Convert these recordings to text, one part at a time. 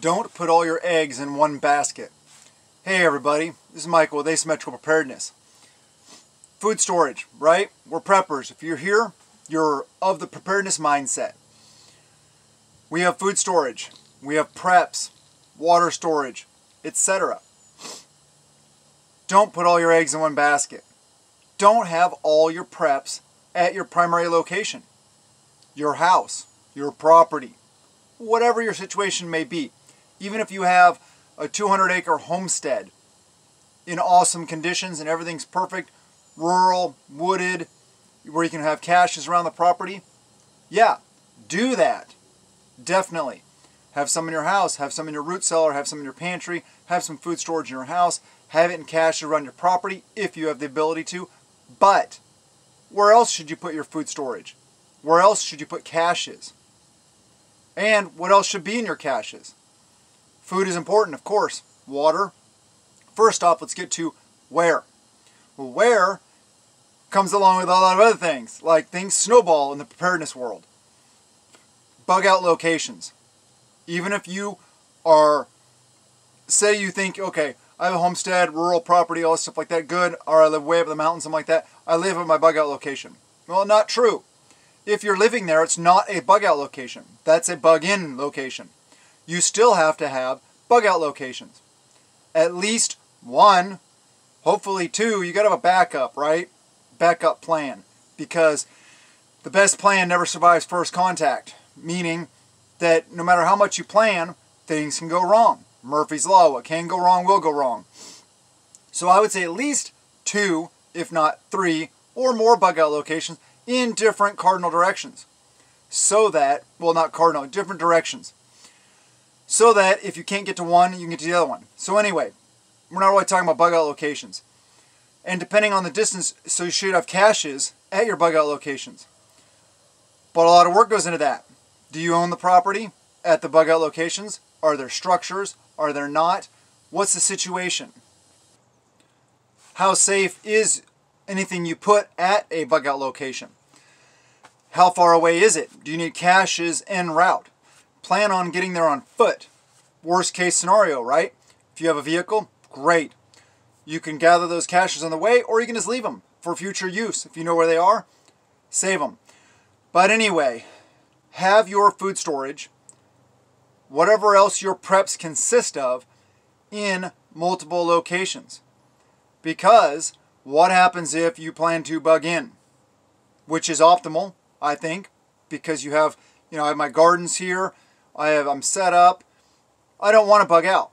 Don't put all your eggs in one basket. Hey everybody, this is Michael with Asymmetrical Preparedness. Food storage, right? We're preppers. If you're here, you're of the preparedness mindset. We have food storage, we have preps, water storage, etc. Don't put all your eggs in one basket. Don't have all your preps at your primary location, your house, your property, whatever your situation may be even if you have a 200 acre homestead in awesome conditions and everything's perfect, rural, wooded, where you can have caches around the property, yeah, do that. Definitely. Have some in your house, have some in your root cellar, have some in your pantry, have some food storage in your house, have it in caches around your property if you have the ability to. But where else should you put your food storage? Where else should you put caches? And what else should be in your caches? Food is important, of course. Water. First off, let's get to where. Well, where comes along with a lot of other things, like things snowball in the preparedness world. Bug out locations. Even if you are, say you think, okay, I have a homestead, rural property, all this stuff like that, good, or I live way up in the mountains, something like that, I live at my bug out location. Well, not true. If you're living there, it's not a bug out location. That's a bug in location you still have to have bug out locations. At least one, hopefully two, you got to have a backup, right? Backup plan. Because the best plan never survives first contact, meaning that no matter how much you plan, things can go wrong. Murphy's Law, what can go wrong will go wrong. So I would say at least two, if not three, or more bug out locations in different cardinal directions. So that, well, not cardinal, different directions so that if you can't get to one, you can get to the other one. So anyway, we're not really talking about bug out locations. And depending on the distance, so you should have caches at your bug out locations. But a lot of work goes into that. Do you own the property at the bug out locations? Are there structures? Are there not? What's the situation? How safe is anything you put at a bug out location? How far away is it? Do you need caches en route? Plan on getting there on foot. Worst case scenario, right? If you have a vehicle, great. You can gather those caches on the way or you can just leave them for future use. If you know where they are, save them. But anyway, have your food storage, whatever else your preps consist of, in multiple locations. Because what happens if you plan to bug in? Which is optimal, I think, because you have, you know, I have my gardens here, I have, I'm set up. I don't want to bug out,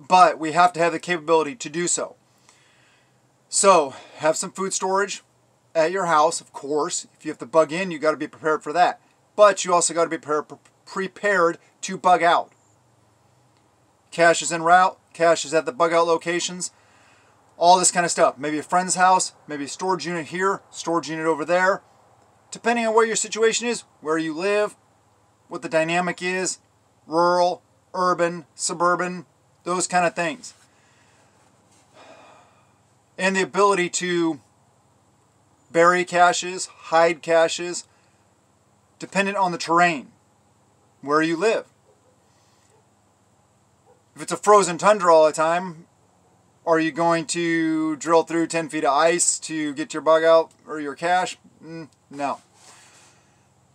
but we have to have the capability to do so. So have some food storage at your house, of course. If you have to bug in, you got to be prepared for that. But you also got to be prepared, to bug out. Caches en route, caches at the bug out locations, all this kind of stuff. Maybe a friend's house, maybe a storage unit here, storage unit over there. Depending on where your situation is, where you live, what the dynamic is, rural, urban, suburban, those kind of things. And the ability to bury caches, hide caches, dependent on the terrain, where you live. If it's a frozen tundra all the time, are you going to drill through 10 feet of ice to get your bug out or your cache? Mm, no.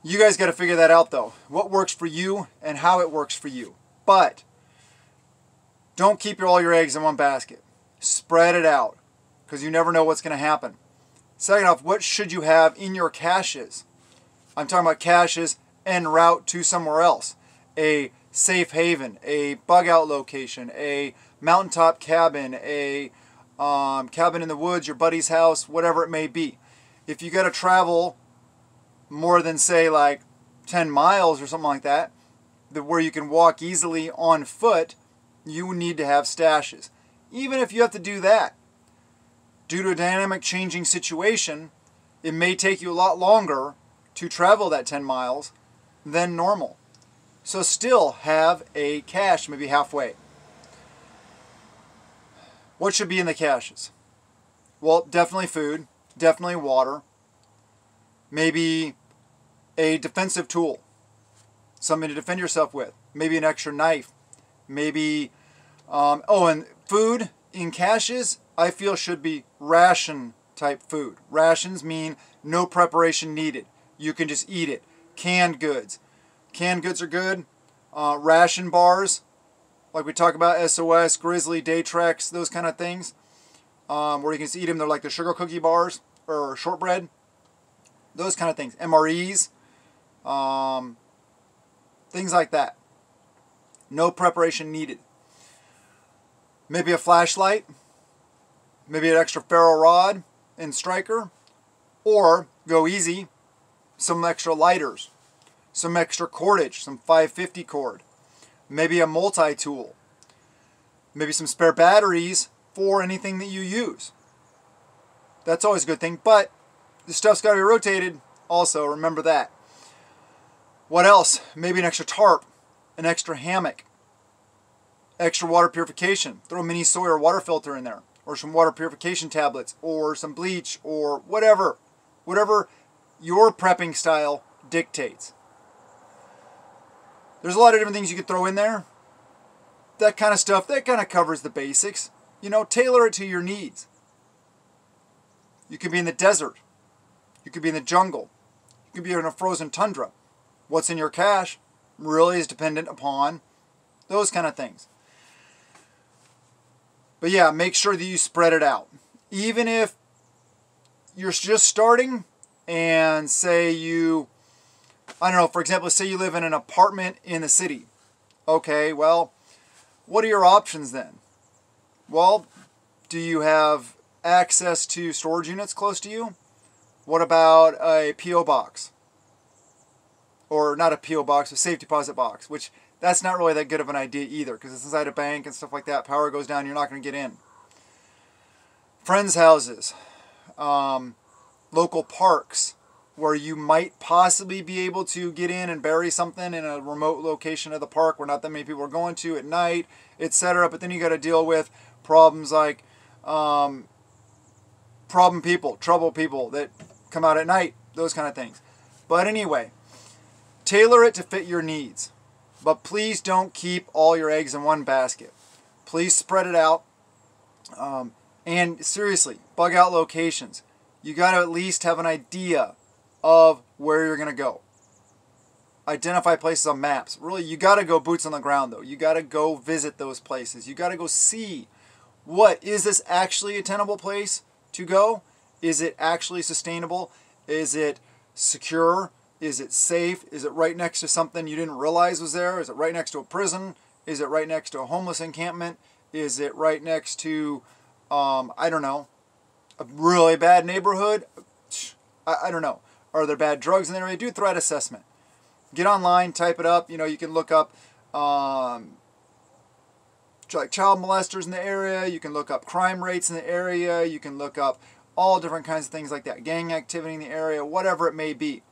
You guys got to figure that out though. What works for you and how it works for you. But don't keep all your eggs in one basket. Spread it out because you never know what's going to happen. Second off, what should you have in your caches? I'm talking about caches en route to somewhere else. A safe haven, a bug out location, a mountaintop cabin, a um, cabin in the woods, your buddy's house, whatever it may be. If you got to travel more than say like 10 miles or something like that, that where you can walk easily on foot, you need to have stashes. Even if you have to do that, due to a dynamic changing situation, it may take you a lot longer to travel that 10 miles than normal. So still have a cache maybe halfway. What should be in the caches? Well, definitely food, definitely water, maybe a defensive tool, something to defend yourself with, maybe an extra knife, Maybe, um, oh, and food in caches, I feel should be ration type food. Rations mean no preparation needed. You can just eat it. Canned goods. Canned goods are good. Uh, ration bars, like we talk about SOS, Grizzly, Datrex, those kind of things, um, where you can just eat them. They're like the sugar cookie bars or shortbread. Those kind of things. MREs, um, things like that. No preparation needed. Maybe a flashlight, maybe an extra ferro rod and striker, or go easy, some extra lighters, some extra cordage, some 550 cord, maybe a multi-tool, maybe some spare batteries for anything that you use. That's always a good thing, but the stuff's got to be rotated also, remember that. What else? Maybe an extra tarp, an extra hammock, extra water purification. Throw a mini Sawyer water filter in there, or some water purification tablets, or some bleach, or whatever. Whatever your prepping style dictates. There's a lot of different things you could throw in there. That kind of stuff, that kind of covers the basics. You know, tailor it to your needs. You could be in the desert. You could be in the jungle. You could be in a frozen tundra. What's in your cache really is dependent upon those kind of things. But yeah, make sure that you spread it out. Even if you're just starting and say you, I don't know, for example, say you live in an apartment in the city. Okay, well, what are your options then? Well, do you have access to storage units close to you? What about a P.O. box? Or not a P.O. box, a safe deposit box, which that's not really that good of an idea either because it's inside a bank and stuff like that. Power goes down, you're not going to get in. Friends' houses, um, local parks where you might possibly be able to get in and bury something in a remote location of the park where not that many people are going to at night, etc. But then you got to deal with problems like um, problem people, trouble people that come out at night, those kind of things. But anyway, tailor it to fit your needs. But please don't keep all your eggs in one basket. Please spread it out. Um, and seriously, bug out locations. You got to at least have an idea of where you're going to go. Identify places on maps. Really, you got to go boots on the ground though. You got to go visit those places. You got to go see what is this actually a tenable place to go? Is it actually sustainable? Is it secure? Is it safe? Is it right next to something you didn't realize was there? Is it right next to a prison? Is it right next to a homeless encampment? Is it right next to, um, I don't know, a really bad neighborhood? I, I don't know. Are there bad drugs in the area? Do threat assessment. Get online, type it up. You know, you can look up um, like child molesters in the area. You can look up crime rates in the area. You can look up all different kinds of things like that. Gang activity in the area, whatever it may be.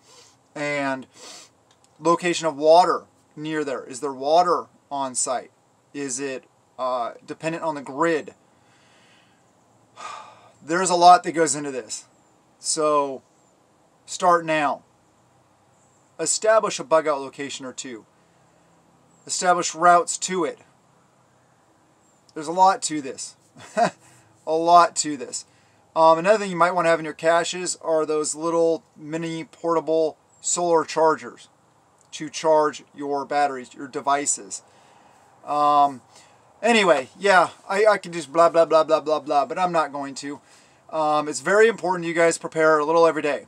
And location of water near there. Is there water on site? Is it uh, dependent on the grid? There's a lot that goes into this. So start now. Establish a bug out location or two. Establish routes to it. There's a lot to this. a lot to this. Um, another thing you might want to have in your caches are those little mini portable solar chargers to charge your batteries, your devices. Um, anyway, yeah, I, I can just blah, blah, blah, blah, blah, blah, but I'm not going to. Um, it's very important you guys prepare a little every day.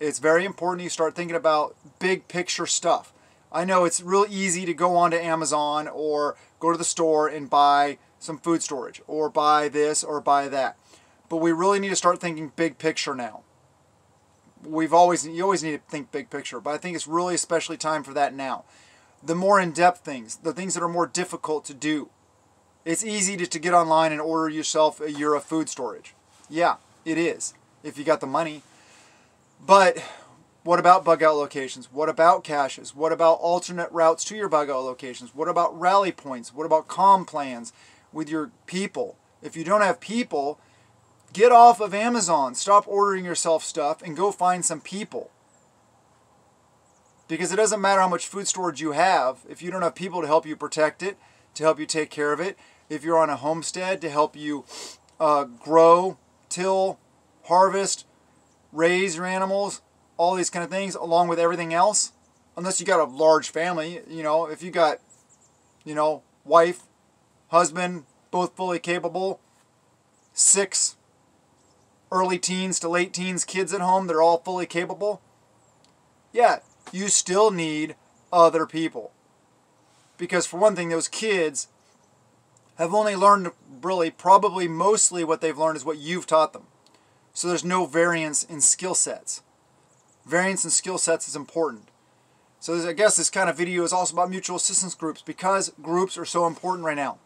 It's very important you start thinking about big picture stuff. I know it's real easy to go onto Amazon or go to the store and buy some food storage or buy this or buy that. But we really need to start thinking big picture now we've always you always need to think big picture, but I think it's really especially time for that now. The more in-depth things, the things that are more difficult to do. It's easy to, to get online and order yourself a year of food storage. Yeah, it is, if you got the money. But what about bug out locations? What about caches? What about alternate routes to your bug out locations? What about rally points? What about com plans with your people? If you don't have people, Get off of Amazon. Stop ordering yourself stuff and go find some people. Because it doesn't matter how much food storage you have, if you don't have people to help you protect it, to help you take care of it. If you're on a homestead, to help you uh, grow, till, harvest, raise your animals, all these kind of things, along with everything else. Unless you got a large family, you know, if you got, you know, wife, husband, both fully capable, six early teens to late teens kids at home, they're all fully capable. Yeah, you still need other people. Because for one thing, those kids have only learned really probably mostly what they've learned is what you've taught them. So there's no variance in skill sets. Variance in skill sets is important. So I guess this kind of video is also about mutual assistance groups because groups are so important right now.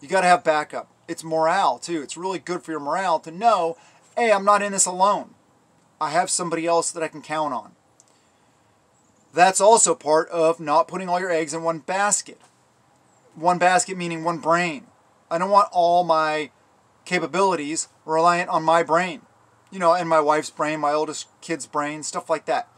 You got to have backup. It's morale too. It's really good for your morale to know, hey, I'm not in this alone. I have somebody else that I can count on. That's also part of not putting all your eggs in one basket. One basket meaning one brain. I don't want all my capabilities reliant on my brain. You know, and my wife's brain, my oldest kid's brain, stuff like that.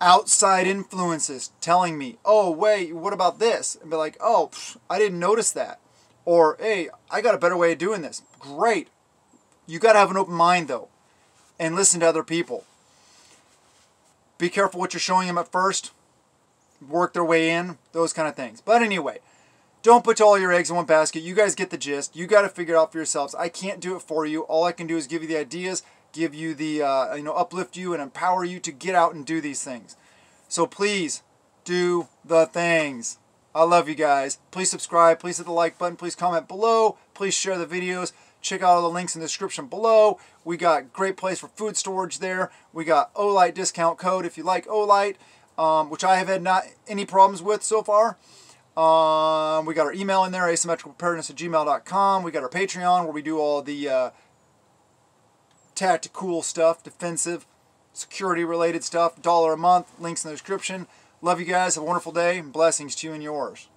Outside influences telling me, oh, wait, what about this? And be like, oh, pff, I didn't notice that. Or, hey, I got a better way of doing this. Great. You got to have an open mind, though, and listen to other people. Be careful what you're showing them at first. Work their way in, those kind of things. But anyway, don't put all your eggs in one basket. You guys get the gist. You got to figure it out for yourselves. I can't do it for you. All I can do is give you the ideas, give you the, uh, you know, uplift you and empower you to get out and do these things. So please do the things. I love you guys. Please subscribe. Please hit the like button. Please comment below. Please share the videos. Check out all the links in the description below. We got great place for food storage there. We got Olight discount code if you like Olight, um, which I have had not any problems with so far. Um, we got our email in there, asymmetricalpreparedness at gmail.com. We got our Patreon where we do all the uh, tactical stuff, defensive, security related stuff. Dollar a month, links in the description. Love you guys. Have a wonderful day. And blessings to you and yours.